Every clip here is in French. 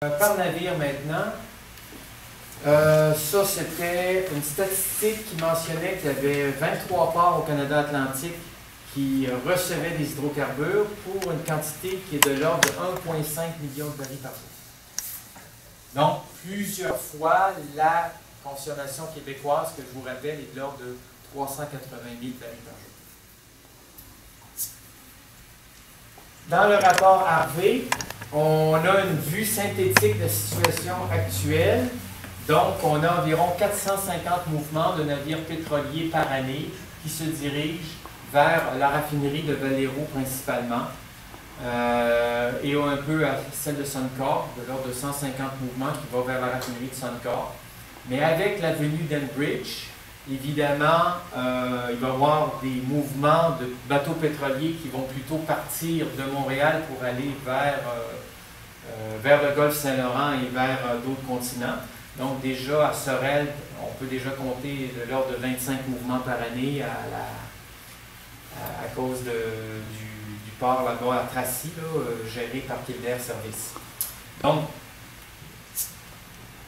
Par navire maintenant. Euh, ça, c'était une statistique qui mentionnait qu'il y avait 23 ports au Canada Atlantique qui recevaient des hydrocarbures pour une quantité qui est de l'ordre de 1,5 million de barils par jour. Donc, plusieurs fois la consommation québécoise, que je vous rappelle, est de l'ordre de 380 000 barils par jour. Dans le rapport Harvey, on a une vue synthétique de la situation actuelle. Donc, on a environ 450 mouvements de navires pétroliers par année qui se dirigent vers la raffinerie de Valero principalement euh, et un peu à celle de Suncor, de l'ordre de 150 mouvements qui vont vers la raffinerie de Suncor. Mais avec la venue d'Enbridge, évidemment, euh, il va y avoir des mouvements de bateaux pétroliers qui vont plutôt partir de Montréal pour aller vers, euh, vers le golfe Saint-Laurent et vers d'autres continents. Donc déjà à Sorel, on peut déjà compter de l'ordre de 25 mouvements par année à, à, cause du, port là-bas à Tracy, euh, géré par Kildare Service. Donc,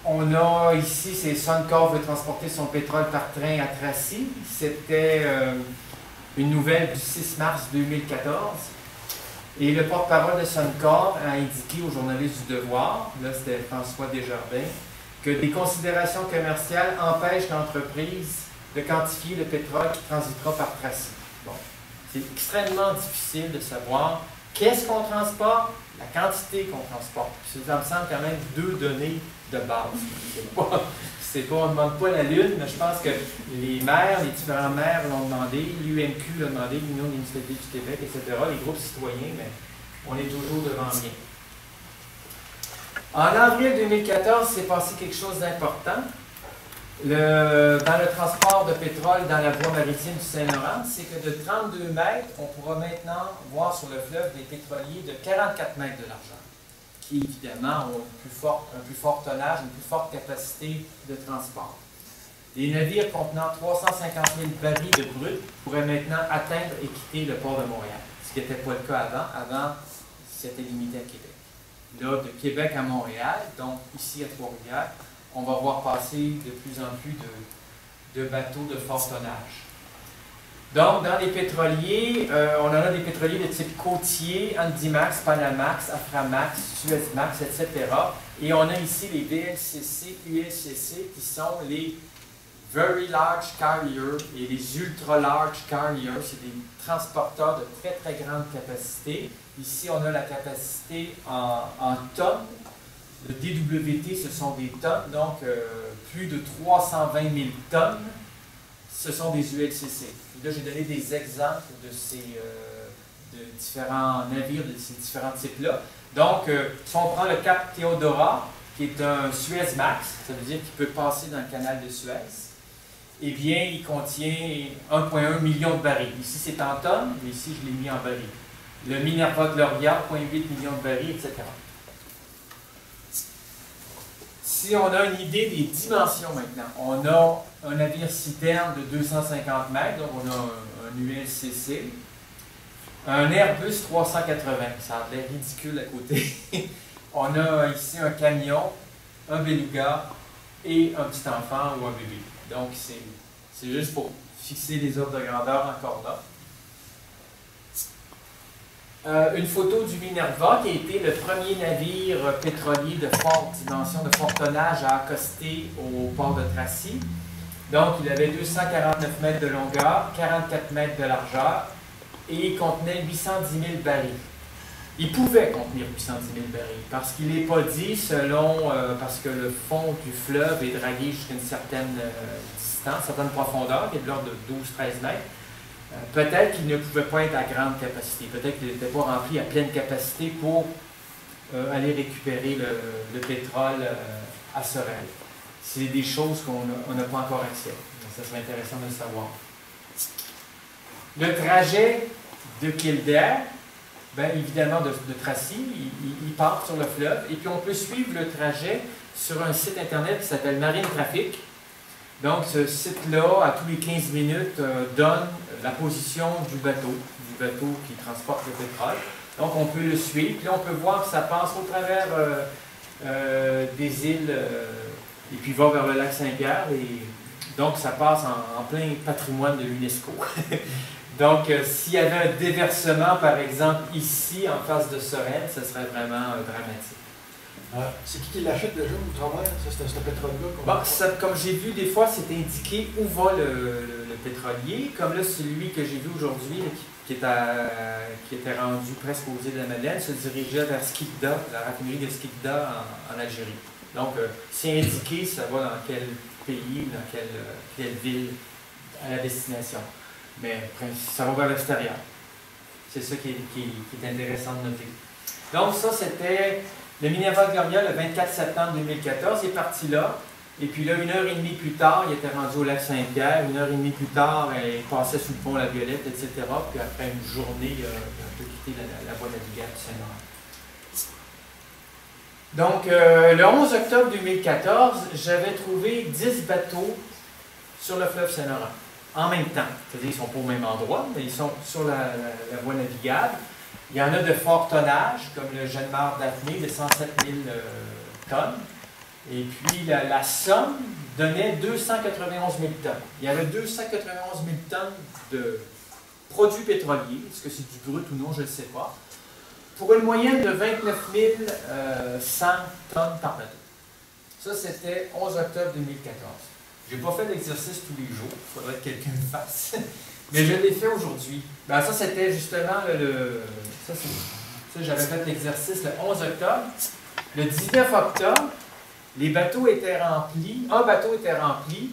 on a ici, c'est Suncor veut transporter son pétrole par train à Tracy. C'était euh, une nouvelle du 6 mars 2014. Et le porte-parole de Suncor a indiqué aux journalistes du Devoir, là c'était François Desjardins, que des considérations commerciales empêchent l'entreprise de quantifier le pétrole qui transitera par Tracy. Bon. C'est extrêmement difficile de savoir qu'est-ce qu'on transporte, la quantité qu'on transporte. Ça me semble quand même deux données de base. C'est pas, on ne demande pas la Lune, mais je pense que les maires, les différents maires l'ont demandé, l'UMQ l'a demandé, l'Union des municipalités du Québec, etc., les groupes citoyens, mais on est toujours devant rien. En avril 2014, s'est passé quelque chose d'important. dans le transport de pétrole dans la voie maritime du Saint-Laurent, c'est que de 32 mètres, on pourra maintenant voir sur le fleuve des pétroliers de 44 mètres de largeur, qui évidemment ont plus fort, un plus fort tonnage, une plus forte capacité de transport. Les navires contenant 350 000 barils de brut pourraient maintenant atteindre et quitter le port de Montréal, ce qui n'était pas le cas avant. Avant, c'était limité à Québec là, de Québec à Montréal, donc ici à Trois-Rivières, on va voir passer de plus en plus de, bateaux de fort tonnage. Donc, dans les pétroliers, euh, on en a des pétroliers de type côtier, Andimax, Panamax, Aframax, Suezmax, etc. Et on a ici les VLCC, ULCC, qui sont les Very Large Carriers et les Ultra Large Carriers. C'est des transporteurs de très, très grande capacité Ici, on a la capacité en, tonnes. Le DWT, ce sont des tonnes, donc euh, plus de 320 000 tonnes, ce sont des ULCC. là, j'ai donné des exemples de ces euh, différents navires, de ces différents types-là. Donc, euh, si on prend le cap Theodora, qui est un Suez Max, ça veut dire qu'il peut passer dans le canal de Suez, eh bien, il contient 1,1 million de barils. Ici, c'est en tonnes, mais ici, je l'ai mis en barils le Minerva Gloria, 0,8 millions de barils, etc. Si on a une idée des dimensions maintenant, on a un navire citerne de 250 mètres, donc on a un, ULCC, un Airbus 380, ça a l'air ridicule à côté. on a ici un camion, un beluga et un petit enfant ou un bébé. Donc c'est juste pour fixer les ordres de grandeur encore là. Euh, une photo du Minerva, qui a été le premier navire pétrolier de forte dimension, de fort tonnage à accoster au port de Tracy. Donc, il avait 249 mètres de longueur, 44 mètres de largeur et il contenait 810 000 barils. Il pouvait contenir 810 000 barils parce qu'il n'est pas dit selon, euh, parce que le fond du fleuve est dragué jusqu'à une certaine euh, distance, certaine profondeur, qui est de l'ordre de 12-13 mètres. Euh, peut-être qu'il ne pouvait pas être à grande capacité, peut-être qu'il n'était pas rempli à pleine capacité pour euh, aller récupérer le, pétrole euh, à Sorel. C'est des choses qu'on n'a pas encore accès. ça serait intéressant de le savoir. Le trajet de Kildare, bien évidemment de, Tracy, il, part sur le fleuve et puis on peut suivre le trajet sur un site internet qui s'appelle Marine Traffic. Donc ce site-là, à tous les 15 minutes, donne la position du bateau, du bateau qui transporte le pétrole. Donc, on peut le suivre. Puis on peut voir que ça passe au travers euh, euh, des îles et puis va vers le lac Saint-Pierre. Et donc, ça passe en, plein patrimoine de l'UNESCO. donc, s'il y avait un déversement, par exemple, ici, en face de Sorel, ce serait vraiment dramatique. Ah, c'est qui qui l'achète déjà au travers, ce, ce pétrole-là? Bon, comme j'ai vu, des fois, c'est indiqué où va le, pétrolier. Comme là, celui que j'ai vu aujourd'hui, qui, qui, était rendu presque aux îles de la Madeleine, se dirigeait vers Skikda, la raffinerie de Skikda en, Algérie. Donc, euh, c'est indiqué, ça va dans quel pays, dans quelle, quelle ville, à la destination. Mais ça va vers l'extérieur. C'est ça qui est, intéressant de noter. Donc, ça, c'était le Minerva Gloria, le 24 septembre 2014, est parti là. Et puis là, une heure et demie plus tard, il était rendu au lac Saint-Pierre. Une heure et demie plus tard, il passait sous le pont La Violette, etc. Puis après une journée, il a un peu quitté la, voie navigable du Saint-Laurent. Donc, euh, le 11 octobre 2014, j'avais trouvé 10 bateaux sur le fleuve Saint-Laurent en même temps. C'est-à-dire qu'ils ne sont pas au même endroit, mais ils sont sur la voie navigable. Il y en a de fort tonnage, comme le Jeanne Mare d'Athée de 107 000 euh, tonnes. Et puis la, somme donnait 291 000 tonnes. Il y avait 291 000 tonnes de produits pétroliers. Est-ce que c'est du brut ou non, je ne sais pas. Pour une moyenne de 29 100 euh, tonnes par bateau. Ça, c'était 11 octobre 2014. Je n'ai pas fait l'exercice tous les jours. Il faudrait que quelqu'un le fasse. Mais je l'ai fait aujourd'hui. Ben, ça, c'était justement le. ça, j'avais fait l'exercice le 11 octobre. Le 19 octobre, les bateaux étaient remplis. Un bateau était rempli,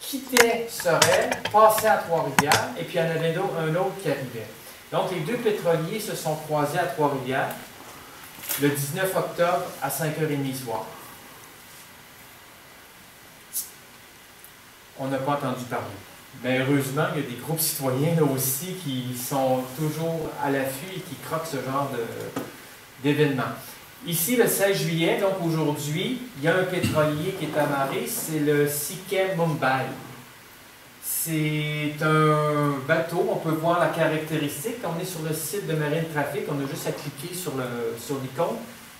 quittait Sorel, passait à Trois-Rivières, et puis il y en avait un autre qui arrivait. Donc, les deux pétroliers se sont croisés à Trois-Rivières le 19 octobre à 5h30 soir. On n'a pas entendu parler. Mais heureusement, il y a des groupes citoyens là aussi qui sont toujours à l'affût et qui croquent ce genre d'événements. Ici, le 16 juillet, donc aujourd'hui, il y a un pétrolier qui est amarré, c'est le Sikhem Mumbai. C'est un bateau, on peut voir la caractéristique. On est sur le site de Marine Traffic, on a juste à cliquer sur l'icône, sur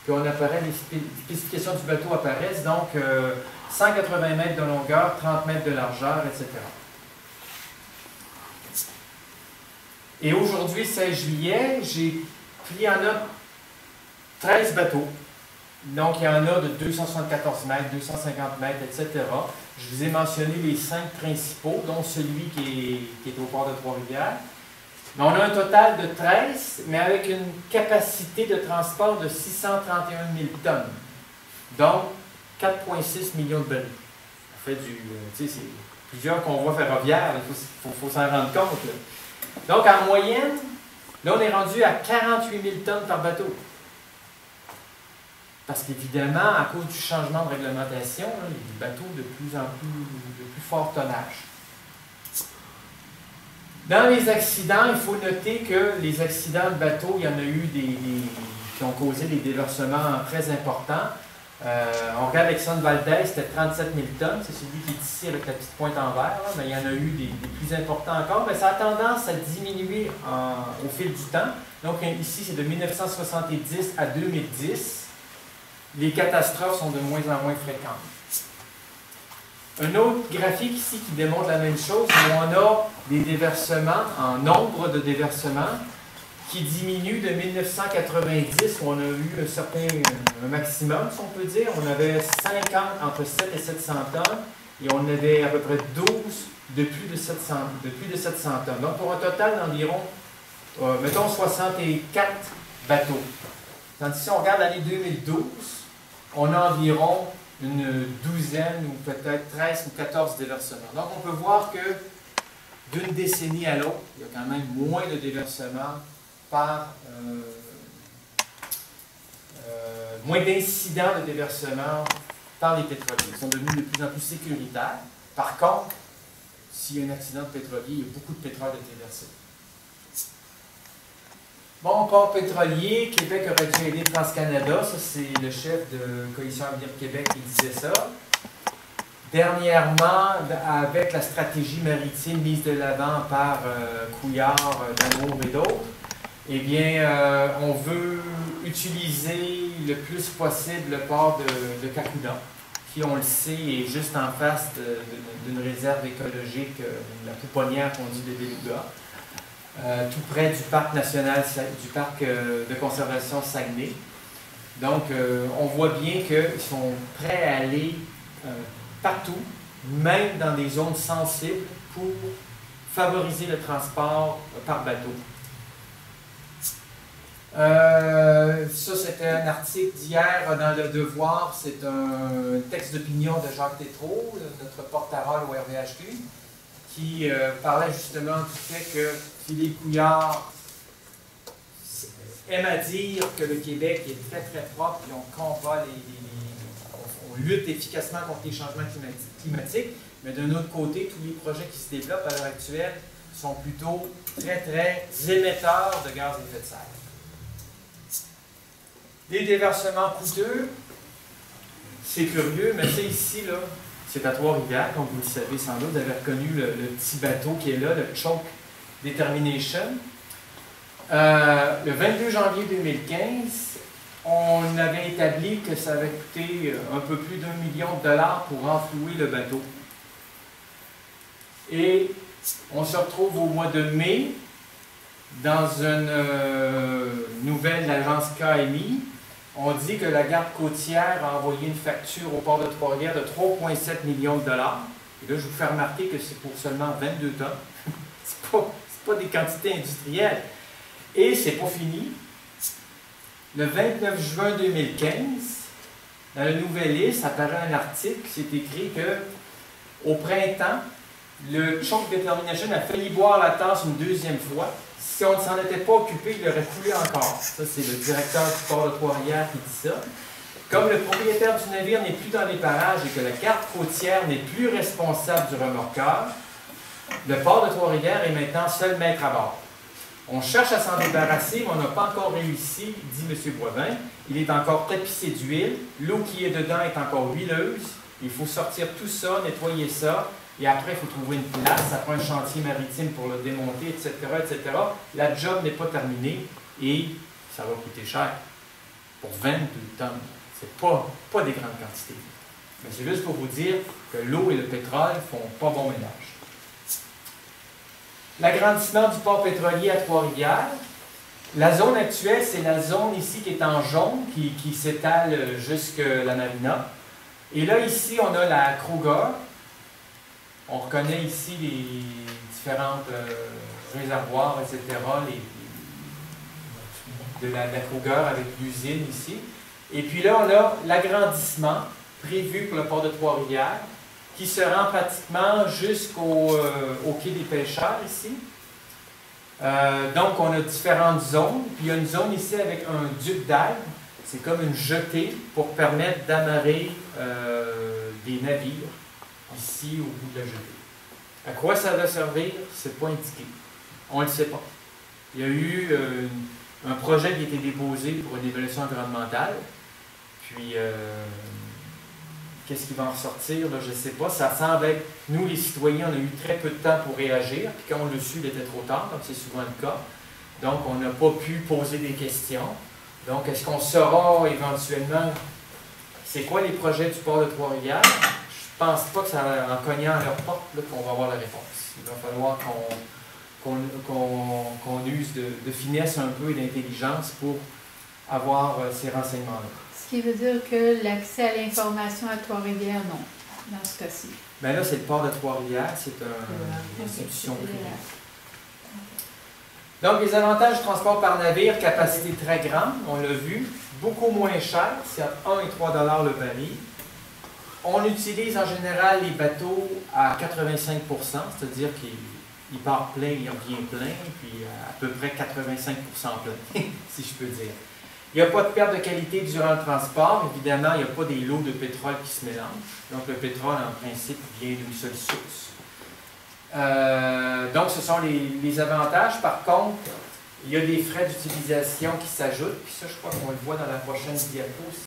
puis on apparaît, les spécifications du bateau apparaissent. Donc, 180 euh, mètres de longueur, 30 mètres de largeur, etc. Et aujourd'hui, 16 juillet, j'ai pris en note 13 bateaux. Donc, il y en a de 274 mètres, 250 mètres, etc. Je vous ai mentionné les cinq principaux, dont celui qui est, au port de Trois-Rivières. Mais on a un total de 13, mais avec une capacité de transport de 631 000 tonnes. Donc, 4,6 millions de barils. Ça fait du. Euh, c'est plusieurs convois ferroviaires, il faut, faut s'en rendre compte. Donc, en moyenne, là, on est rendu à 48 000 tonnes par bateau. Parce qu'évidemment, à cause du changement de réglementation, il y a des bateaux de plus en plus, de plus fort tonnage. Dans les accidents, il faut noter que les accidents de bateau, il y en a eu des qui ont causé des déversements très importants. Euh, on regarde Alexandre Valdez, c'était 37 000 tonnes, c'est celui qui est ici avec la petite pointe en vert, mais il y en a eu des, plus importants encore, mais ça a tendance à diminuer au fil du temps. Donc ici, c'est de 1970 à 2010. Les catastrophes sont de moins en moins fréquentes. Un autre graphique ici qui démontre la même chose, où on a des déversements en nombre de déversements qui diminue de 1990, où on a eu un certain maximum, si on peut dire. On avait 50, entre 7 et 700 tonnes, et on avait à peu près 12 de plus de 700, de plus de 700 tonnes. Donc, pour un total d'environ, euh, mettons, 64 bateaux. Tandis si on regarde l'année 2012, on a environ une douzaine ou peut-être 13 ou 14 déversements. Donc, on peut voir que d'une décennie à l'autre, il y a quand même moins de déversements par euh, euh, moins d'incidents de déversement par les pétroliers. Ils sont devenus de plus en plus sécuritaires. Par contre, s'il y a un accident de pétrolier, il y a beaucoup de pétrole à déverser. Bon, port pétrolier, Québec aurait dû aider TransCanada. Ça, c'est le chef de Coalition Avenir Québec qui disait ça. Dernièrement, avec la stratégie maritime mise de l'avant par euh, Couillard, Damour et d'autres, eh bien, euh, on veut utiliser le plus possible le port de, de qui, on le sait, est juste en face d'une réserve écologique, euh, la pouponnière qu'on dit de Beluga, euh, tout près du parc national, du parc de conservation Saguenay. Donc, on voit bien qu'ils sont prêts à aller partout, même dans des zones sensibles, pour favoriser le transport par bateau. Euh, ça, c'était un article d'hier dans Le Devoir. C'est un texte d'opinion de Jacques Tétrault, notre porte-parole au RVHQ, qui euh, parlait justement du fait que Philippe Couillard aime à dire que le Québec est très très propre et on combat les, on lutte efficacement contre les changements climatiques, mais d'un autre côté, tous les projets qui se développent à l'heure actuelle sont plutôt très très émetteurs de gaz à effet de serre. Des déversements coûteux, c'est curieux, mais c'est ici, là, c'est à Trois-Rivières, comme vous le savez sans doute, vous avez reconnu le, petit bateau qui est là, le Choke Determination. Euh, le 22 janvier 2015, on avait établi que ça avait coûté euh, un peu plus d'un million de dollars pour enflouer le bateau. Et on se retrouve au mois de mai dans une euh, nouvelle de l'agence KMI on dit que la garde côtière a envoyé une facture au port de Trois-Rivières de 3,7 millions de dollars. Et là, je vous fais remarquer que c'est pour seulement 22 tonnes. ce n'est pas, des quantités industrielles. Et c'est pas fini. Le 29 juin 2015, dans le Nouvelliste, apparaît un article, c'est écrit que au printemps, le Choc Determination a failli boire la tasse une deuxième fois si on ne s'en était pas occupé, il aurait coulé encore. Ça, c'est le directeur du port de Trois-Rivières qui dit ça. Comme le propriétaire du navire n'est plus dans les parages et que la carte côtière n'est plus responsable du remorqueur, le port de Trois-Rivières est maintenant seul maître à bord. On cherche à s'en débarrasser, mais on n'a pas encore réussi, dit M. Boivin. Il est encore tapissé d'huile, l'eau qui est dedans est encore huileuse. Il faut sortir tout ça, nettoyer ça, et après, il faut trouver une place, ça prend un chantier maritime pour le démonter, etc., etc. La job n'est pas terminée et ça va coûter cher. Pour 22 tonnes, c'est pas, pas des grandes quantités. Mais c'est juste pour vous dire que l'eau et le pétrole font pas bon ménage. L'agrandissement du port pétrolier à Trois-Rivières. La zone actuelle, c'est la zone ici qui est en jaune, qui, qui s'étale jusque la marina. Et là, ici, on a la Kruger, on reconnaît ici les différents euh, réservoirs, etc., de la, de avec l'usine ici. Et puis là, on a l'agrandissement prévu pour le port de Trois-Rivières qui se rend pratiquement jusqu'au euh, quai des pêcheurs ici. Euh, donc, on a différentes zones. Puis il y a une zone ici avec un duc d'algues. C'est comme une jetée pour permettre d'amarrer des navires ici au bout de la jetée. À quoi ça va servir, c'est pas indiqué. On ne le sait pas. Il y a eu euh, un projet qui a été déposé pour une évaluation environnementale. Puis, euh, qu'est-ce qui va en ressortir, je ne sais pas. Ça semble être, nous les citoyens, on a eu très peu de temps pour réagir. Puis quand on l'a su, il était trop tard, comme c'est souvent le cas. Donc, on n'a pas pu poser des questions. Donc, est-ce qu'on saura éventuellement c'est quoi les projets du port de Trois-Rivières? Je ne pense pas que ça, en cognant à leur porte qu'on va avoir la réponse. Il va falloir qu'on use de, finesse un peu et d'intelligence pour avoir euh, ces renseignements-là. Ce qui veut dire que l'accès à l'information à Trois-Rivières, non, dans ce cas-ci. Bien là, c'est le port de Trois-Rivières, c'est une institution privée. Donc, les avantages du transport par navire, capacité très grande, on l'a vu, beaucoup moins cher, c'est à 1 et 3 le baril. On utilise en général les bateaux à 85% c'est-à-dire qu'ils partent plein, ils reviennent plein, puis à peu près 85% plein, si je peux dire. Il n'y a pas de perte de qualité durant le transport. Évidemment, il n'y a pas des lots de pétrole qui se mélangent. Donc, le pétrole, en principe, vient d'une seule source. Euh, donc, ce sont les, les, avantages. Par contre, il y a des frais d'utilisation qui s'ajoutent. Puis ça, je crois qu'on le voit dans la prochaine diapo.